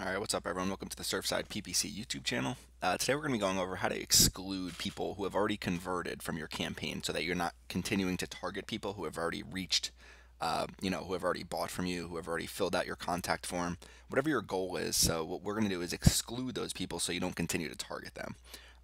Alright, what's up everyone? Welcome to the Surfside PPC YouTube channel. Uh, today we're going to be going over how to exclude people who have already converted from your campaign so that you're not continuing to target people who have already reached, uh, you know, who have already bought from you, who have already filled out your contact form, whatever your goal is. So what we're going to do is exclude those people so you don't continue to target them.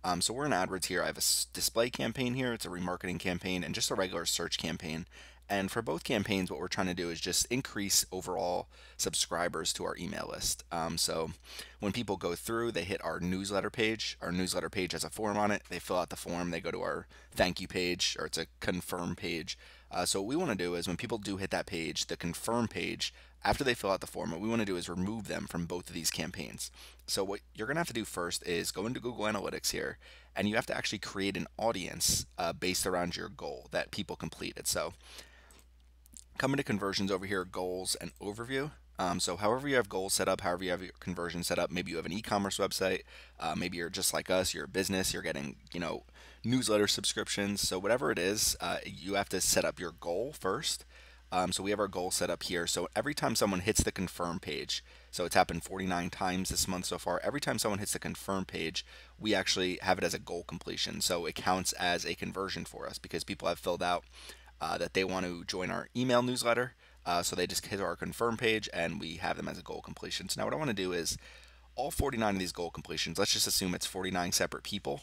Um, so we're in AdWords here. I have a display campaign here. It's a remarketing campaign and just a regular search campaign. And for both campaigns, what we're trying to do is just increase overall subscribers to our email list. Um, so when people go through, they hit our newsletter page. Our newsletter page has a form on it. They fill out the form. They go to our thank you page, or it's a confirm page. Uh, so what we want to do is when people do hit that page, the confirm page, after they fill out the form, what we want to do is remove them from both of these campaigns. So what you're going to have to do first is go into Google Analytics here, and you have to actually create an audience uh, based around your goal that people completed. So come into conversions over here, goals and overview. Um, so however you have goals set up, however you have your conversion set up, maybe you have an e-commerce website, uh, maybe you're just like us, you're a business, you're getting, you know, newsletter subscriptions. So whatever it is, uh, you have to set up your goal first. Um, so we have our goal set up here. So every time someone hits the confirm page, so it's happened 49 times this month so far, every time someone hits the confirm page, we actually have it as a goal completion. So it counts as a conversion for us because people have filled out uh, that they want to join our email newsletter. Uh, so they just hit our confirm page and we have them as a goal completion. So now what I want to do is all 49 of these goal completions, let's just assume it's 49 separate people.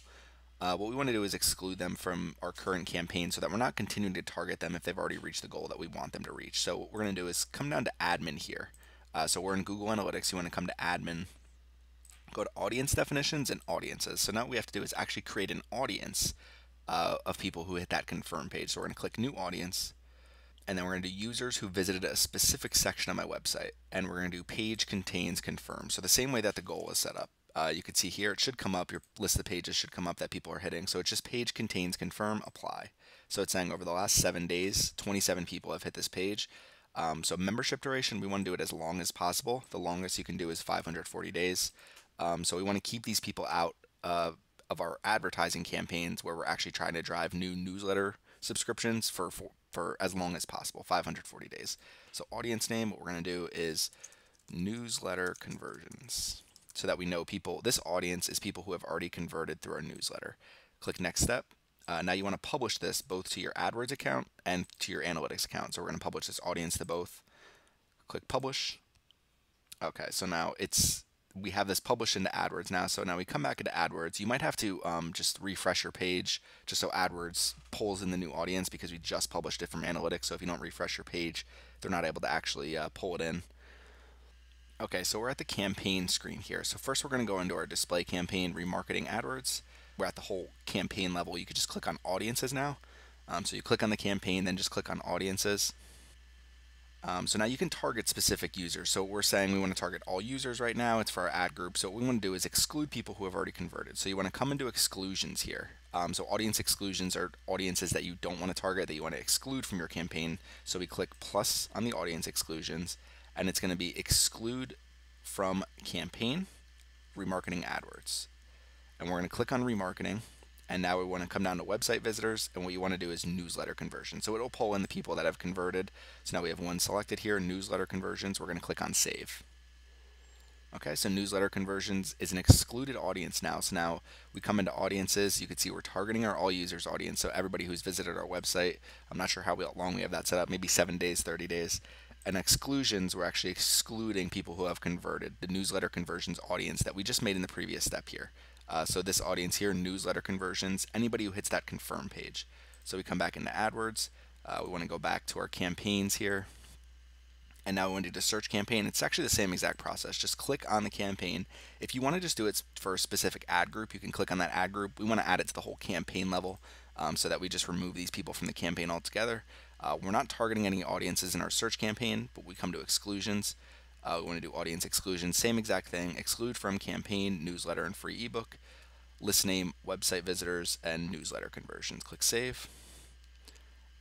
Uh, what we want to do is exclude them from our current campaign so that we're not continuing to target them if they've already reached the goal that we want them to reach. So what we're going to do is come down to admin here. Uh, so we're in Google Analytics. You want to come to admin, go to audience definitions and audiences. So now what we have to do is actually create an audience uh, of people who hit that confirm page. So we're going to click new audience and then we're going to do users who visited a specific section of my website and we're going to do page contains confirm. So the same way that the goal is set up. Uh, you can see here it should come up, your list of pages should come up that people are hitting. So it's just page contains confirm apply. So it's saying over the last seven days, 27 people have hit this page. Um, so membership duration, we want to do it as long as possible. The longest you can do is 540 days. Um, so we want to keep these people out uh, of our advertising campaigns where we're actually trying to drive new newsletter subscriptions for, for, for as long as possible, 540 days. So audience name, what we're going to do is newsletter conversions so that we know people, this audience is people who have already converted through our newsletter. Click next step. Uh, now you want to publish this both to your AdWords account and to your analytics account. So we're going to publish this audience to both. Click publish. Okay, so now it's we have this published into AdWords now. So now we come back into AdWords. You might have to um, just refresh your page just so AdWords pulls in the new audience because we just published it from analytics. So if you don't refresh your page, they're not able to actually uh, pull it in. Okay, so we're at the campaign screen here. So first we're going to go into our display campaign remarketing AdWords. We're at the whole campaign level. You could just click on audiences now. Um, so you click on the campaign, then just click on audiences. Um, so now you can target specific users. So we're saying we want to target all users right now. It's for our ad group. So what we want to do is exclude people who have already converted. So you want to come into exclusions here. Um, so audience exclusions are audiences that you don't want to target, that you want to exclude from your campaign. So we click plus on the audience exclusions, and it's going to be exclude from campaign, remarketing AdWords. And we're going to click on remarketing. And now we want to come down to website visitors, and what you want to do is newsletter conversion. So it'll pull in the people that have converted. So now we have one selected here, newsletter conversions. We're going to click on save. Okay, so newsletter conversions is an excluded audience now. So now we come into audiences. You can see we're targeting our all users audience. So everybody who's visited our website. I'm not sure how long we have that set up, maybe seven days, 30 days. And exclusions, we're actually excluding people who have converted, the newsletter conversions audience that we just made in the previous step here. Uh, so this audience here, newsletter conversions, anybody who hits that confirm page. So we come back into AdWords. Uh, we want to go back to our campaigns here. And now we want to do search campaign. It's actually the same exact process. Just click on the campaign. If you want to just do it for a specific ad group, you can click on that ad group. We want to add it to the whole campaign level um, so that we just remove these people from the campaign altogether. Uh, we're not targeting any audiences in our search campaign, but we come to exclusions. Uh, we want to do audience exclusion, same exact thing, exclude from campaign, newsletter, and free ebook, list name, website visitors, and newsletter conversions. Click save.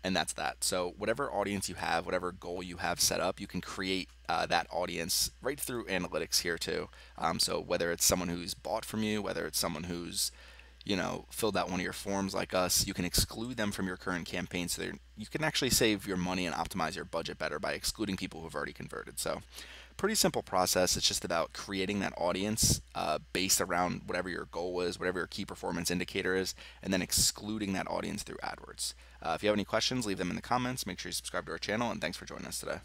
And that's that. So whatever audience you have, whatever goal you have set up, you can create uh, that audience right through analytics here too. Um, so whether it's someone who's bought from you, whether it's someone who's you know, filled out one of your forms like us, you can exclude them from your current campaign so you can actually save your money and optimize your budget better by excluding people who have already converted. So pretty simple process. It's just about creating that audience uh, based around whatever your goal is, whatever your key performance indicator is, and then excluding that audience through AdWords. Uh, if you have any questions, leave them in the comments. Make sure you subscribe to our channel, and thanks for joining us today.